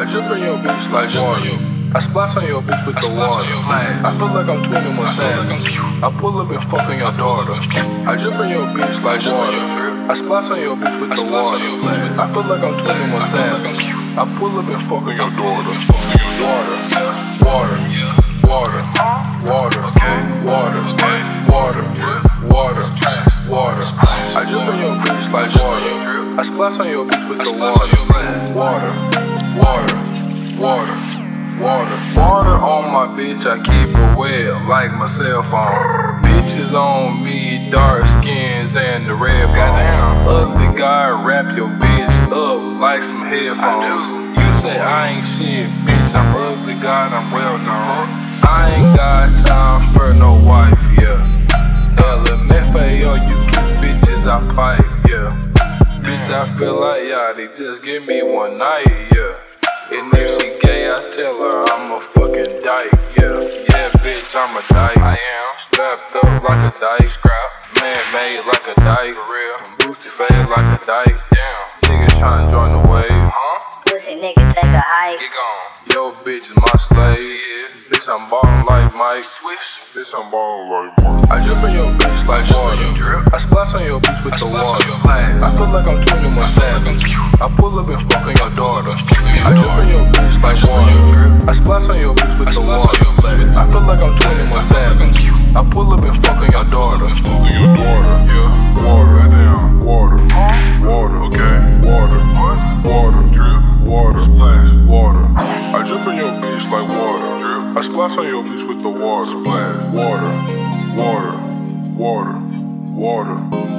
I jump in your bitch like water. I splash on your bitch with the water. I feel like I'm twinning with Savage. I pull up and fuck on your daughter. I jump in your bitch like water. I splash on your bitch with the water. I feel like I'm twinning with Savage. I pull up and fuck on your daughter. Water, water, water, water, water, water, water, water. I jump in your bitch like water. I splash on your bitch with the water. Water, water, water, water. Water on my bitch, I keep it wet like my cell phone. Bitches on me, dark skins and the red Goddamn. Ugly God, wrap your bitch up like some headphones. You say I ain't shit, bitch. I'm ugly, God, I'm well known. I ain't got time for no wife, yeah. LMFAO, you kiss bitches, I pipe, yeah. Bitch, I feel like Yachty, just give me one night, yeah. And if she gay, I tell her I'm a fucking dyke, yeah. Yeah, bitch, I'm a dyke. I am strapped up like a dyke. Scrap, man made like a dyke. For real. Boosty fade like a dyke. Damn, niggas tryna join the wave, huh? Pussy nigga take a hike. Get gone. Yo, bitch is my slave. Yeah. Bitch, I'm ballin' like Mike. Swish. Bitch, I'm ballin' like Mike. I jump in your bitch like water. I splash on your bitch with the water. I feel like I'm twinning with Savage. I pull up and fuck on your daughter. I jump in your bitch like water. I splash on your bitch with the water. I feel like I splash on your bitch with the water. Splash. Water. Water. Water. Water.